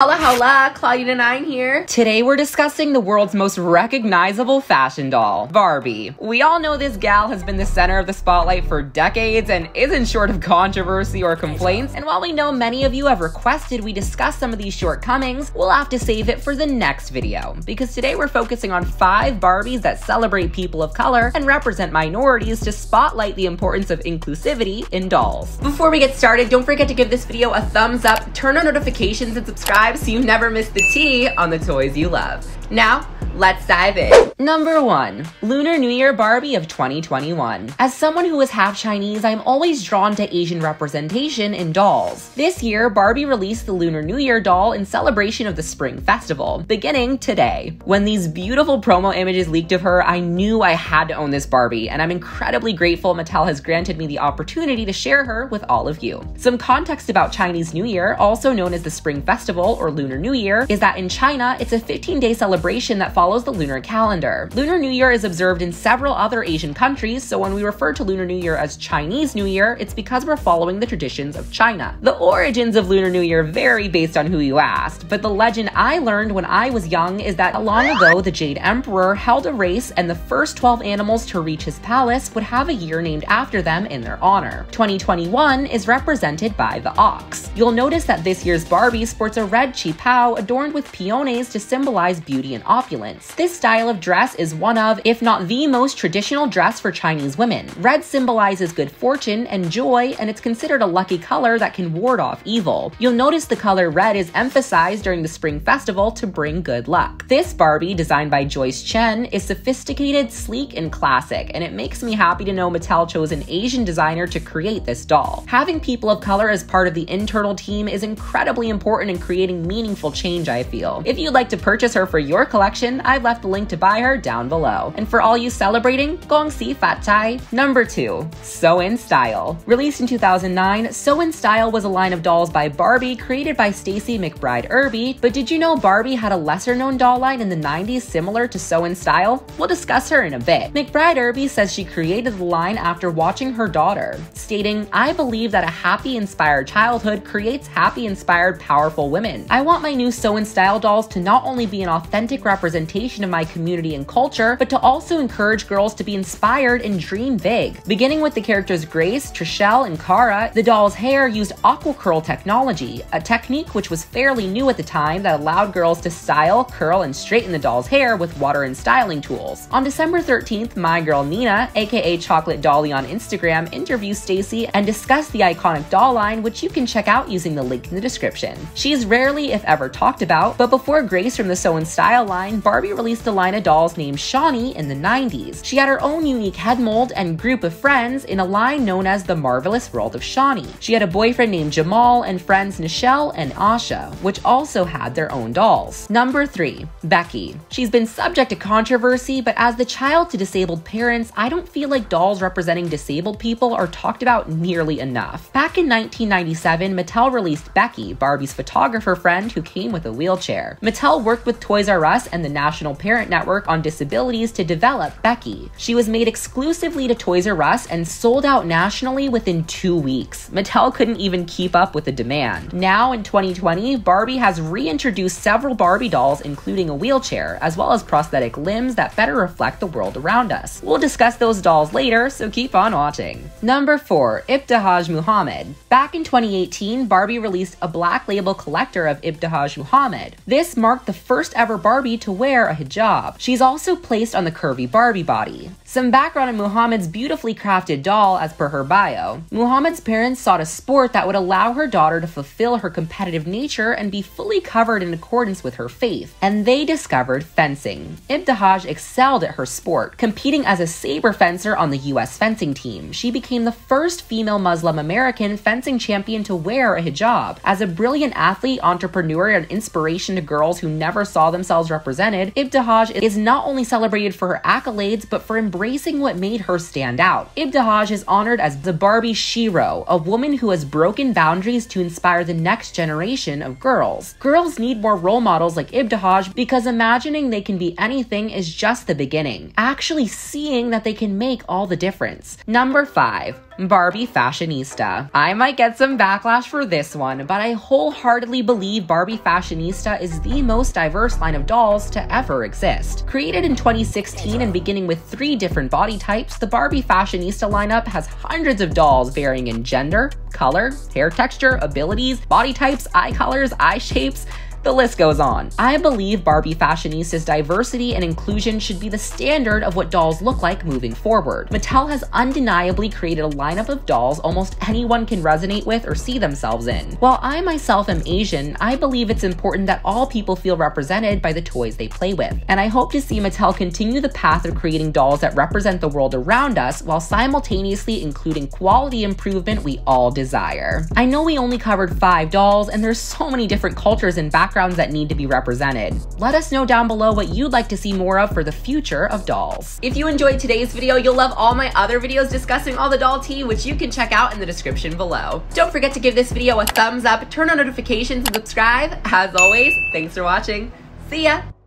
Hola hola, Clawdeena9 here. Today we're discussing the world's most recognizable fashion doll, Barbie. We all know this gal has been the center of the spotlight for decades and isn't short of controversy or complaints. And while we know many of you have requested we discuss some of these shortcomings, we'll have to save it for the next video. Because today we're focusing on five Barbies that celebrate people of color and represent minorities to spotlight the importance of inclusivity in dolls. Before we get started, don't forget to give this video a thumbs up, turn on notifications, and subscribe subscribe so you never miss the tea on the toys you love. Now, let's dive in. Number 1. Lunar New Year Barbie of 2021. As someone who is half Chinese, I'm always drawn to Asian representation in dolls. This year, Barbie released the Lunar New Year doll in celebration of the Spring Festival, beginning today. When these beautiful promo images leaked of her, I knew I had to own this Barbie, and I'm incredibly grateful Mattel has granted me the opportunity to share her with all of you. Some context about Chinese New Year, also known as the Spring Festival or Lunar New Year, is that in China, it's a 15 day celebration that follows the lunar calendar. Lunar New Year is observed in several other Asian countries, so when we refer to Lunar New Year as Chinese New Year, it's because we're following the traditions of China. The origins of Lunar New Year vary based on who you asked, but the legend I learned when I was young is that long ago the Jade Emperor held a race and the first 12 animals to reach his palace would have a year named after them in their honor. 2021 is represented by the ox. You'll notice that this year's Barbie sports a red qipao adorned with peonies to symbolize beauty and opulence. This style of dress is one of, if not the most traditional dress for Chinese women. Red symbolizes good fortune and joy, and it's considered a lucky color that can ward off evil. You'll notice the color red is emphasized during the Spring Festival to bring good luck. This Barbie, designed by Joyce Chen, is sophisticated, sleek, and classic, and it makes me happy to know Mattel chose an Asian designer to create this doll. Having people of color as part of the internal team is incredibly important in creating meaningful change, I feel. If you'd like to purchase her for your collection, I've left the link to buy her down below. And for all you celebrating, gong xi fat chai. Number 2. So In Style. Released in 2009, So In Style was a line of dolls by Barbie created by Stacey McBride Irby, but did you know Barbie had a lesser known doll line in the 90s similar to So In Style? We'll discuss her in a bit. McBride Irby says she created the line after watching her daughter, stating, I believe that a happy, inspired childhood creates happy, inspired, powerful women. I want my new So In Style dolls to not only be an authentic representation of my community and culture, but to also encourage girls to be inspired and dream big. Beginning with the characters Grace, Trichelle, and Kara, the doll's hair used aqua curl technology, a technique which was fairly new at the time that allowed girls to style, curl, and straighten the doll's hair with water and styling tools. On December 13th, my girl Nina, aka Chocolate Dolly on Instagram, interviewed Stacey and discussed the iconic doll line, which you can check out using the link in the description. She is rarely, if ever, talked about, but before Grace from the So In Style line, Barbie released a line of dolls named Shani in the 90s. She had her own unique head mold and group of friends in a line known as the Marvelous World of Shani. She had a boyfriend named Jamal and friends Nichelle and Asha, which also had their own dolls. Number 3. Becky. She's been subject to controversy, but as the child to disabled parents, I don't feel like dolls representing disabled people are talked about nearly enough. Back in 1997, Mattel released Becky, Barbie's photographer friend who came with a wheelchair. Mattel worked with Toys R Us and the National Parent Network on disabilities to develop Becky. She was made exclusively to Toys R Us and sold out nationally within two weeks. Mattel couldn't even keep up with the demand. Now, in 2020, Barbie has reintroduced several Barbie dolls, including a wheelchair, as well as prosthetic limbs that better reflect the world around us. We'll discuss those dolls later, so keep on watching. Number 4. Ibtihaj Muhammad. Back in 2018, Barbie released a black label collector of Ibtihaj Muhammad. This marked the first ever Barbie to wear a hijab. She's also placed on the curvy Barbie body. Some background on Muhammad's beautifully crafted doll as per her bio. Muhammad's parents sought a sport that would allow her daughter to fulfill her competitive nature and be fully covered in accordance with her faith, and they discovered fencing. Ibtihaj excelled at her sport, competing as a saber fencer on the US fencing team. She became the first female Muslim American fencing champion to wear a hijab. As a brilliant athlete, entrepreneur, and inspiration to girls who never saw themselves dolls represented, Ibtihaj is not only celebrated for her accolades, but for embracing what made her stand out. Ibtihaj is honored as the Barbie Shero, a woman who has broken boundaries to inspire the next generation of girls. Girls need more role models like Ibtihaj because imagining they can be anything is just the beginning. Actually seeing that they can make all the difference. Number 5. Barbie Fashionista. I might get some backlash for this one, but I wholeheartedly believe Barbie Fashionista is the most diverse line of dolls to ever exist. Created in 2016 and beginning with three different body types, the Barbie Fashionista lineup has hundreds of dolls varying in gender, color, hair texture, abilities, body types, eye colors, eye shapes, the list goes on. I believe Barbie Fashionista's diversity and inclusion should be the standard of what dolls look like moving forward. Mattel has undeniably created a lineup of dolls almost anyone can resonate with or see themselves in. While I myself am Asian, I believe it's important that all people feel represented by the toys they play with. And I hope to see Mattel continue the path of creating dolls that represent the world around us while simultaneously including quality improvement we all desire. I know we only covered five dolls, and there's so many different cultures and backgrounds backgrounds that need to be represented. Let us know down below what you'd like to see more of for the future of dolls. If you enjoyed today's video, you'll love all my other videos discussing all the doll tea, which you can check out in the description below. Don't forget to give this video a thumbs up, turn on notifications, and subscribe. As always, thanks for watching. See ya!